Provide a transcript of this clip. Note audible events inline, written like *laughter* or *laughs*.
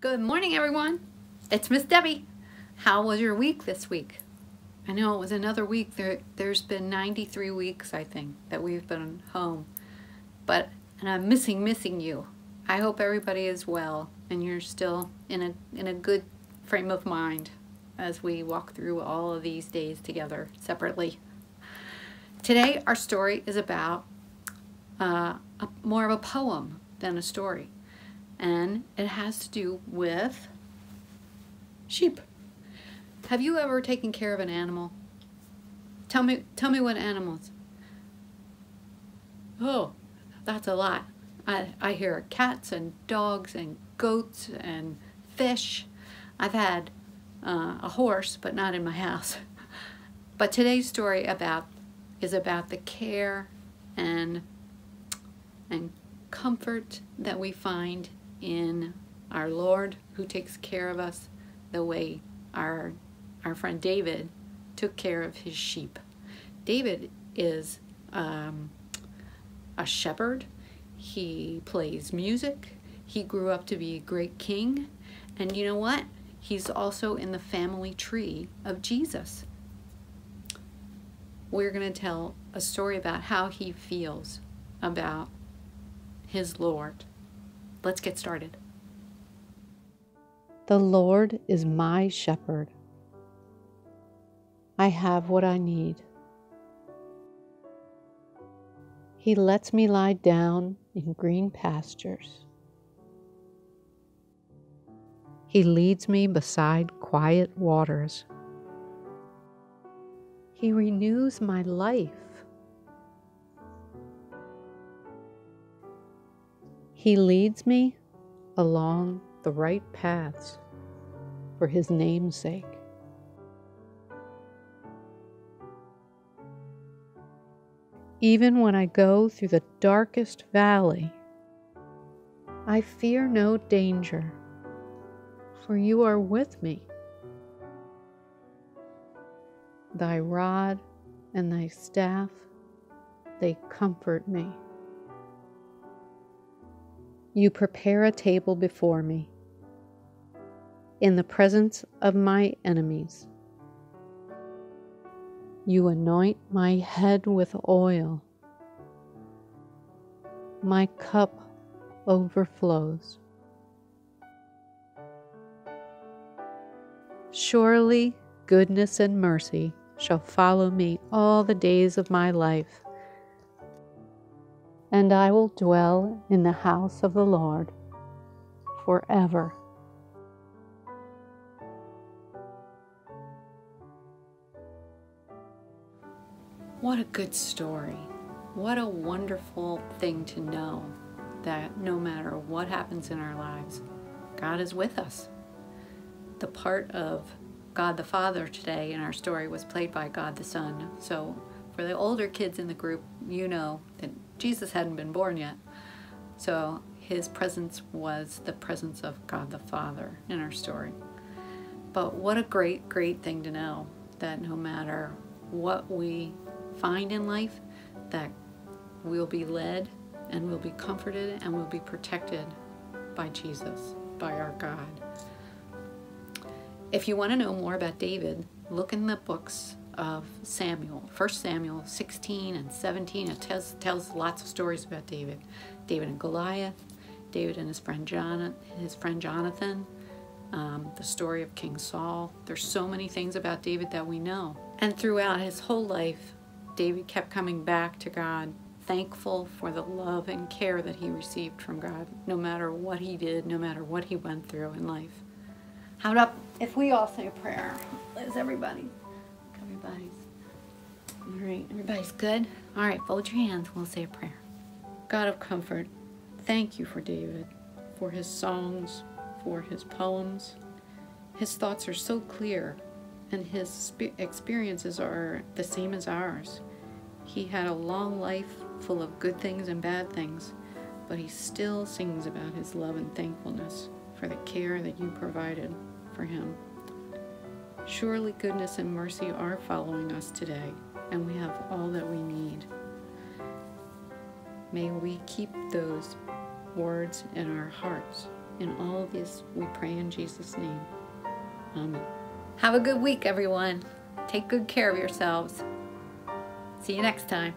Good morning, everyone. It's Miss Debbie. How was your week this week? I know it was another week. There, there's been 93 weeks, I think, that we've been home. But, and I'm missing, missing you. I hope everybody is well and you're still in a, in a good frame of mind as we walk through all of these days together separately. Today, our story is about uh, a, more of a poem than a story and it has to do with sheep. Have you ever taken care of an animal? Tell me, tell me what animals. Oh, that's a lot. I, I hear cats and dogs and goats and fish. I've had uh, a horse, but not in my house. *laughs* But today's story about is about the care and and comfort that we find in our Lord who takes care of us the way our, our friend David took care of his sheep. David is um, a shepherd. He plays music. He grew up to be a great king. And you know what? He's also in the family tree of Jesus. We're going to tell a story about how he feels about his Lord. Let's get started. The Lord is my shepherd. I have what I need. He lets me lie down in green pastures. He leads me beside quiet waters. He renews my life. He leads me along the right paths for His name's sake. Even when I go through the darkest valley, I fear no danger, for you are with me. Thy rod and thy staff, they comfort me. You prepare a table before me in the presence of my enemies. You anoint my head with oil. My cup overflows. Surely goodness and mercy shall follow me all the days of my life and I will dwell in the house of the Lord forever. What a good story. What a wonderful thing to know that no matter what happens in our lives, God is with us. The part of God the Father today in our story was played by God the Son. So for the older kids in the group, you know that Jesus hadn't been born yet. So his presence was the presence of God the Father in our story. But what a great, great thing to know that no matter what we find in life, that we'll be led and we'll be comforted and we'll be protected by Jesus, by our God. If you want to know more about David, look in the books of Samuel, 1 Samuel 16 and 17. It tells, tells lots of stories about David. David and Goliath, David and his friend, John, his friend Jonathan, um, the story of King Saul. There's so many things about David that we know. And throughout his whole life, David kept coming back to God, thankful for the love and care that he received from God, no matter what he did, no matter what he went through in life. How about if we all say a prayer? Is everybody? Everybody's all right everybody's good? All right fold your hands we'll say a prayer. God of comfort thank you for david for his songs for his poems. His thoughts are so clear and his experiences are the same as ours. He had a long life full of good things and bad things but he still sings about his love and thankfulness for the care that you provided for him Surely goodness and mercy are following us today, and we have all that we need. May we keep those words in our hearts In all of this, we pray in Jesus' name. Amen. Have a good week, everyone. Take good care of yourselves. See you next time.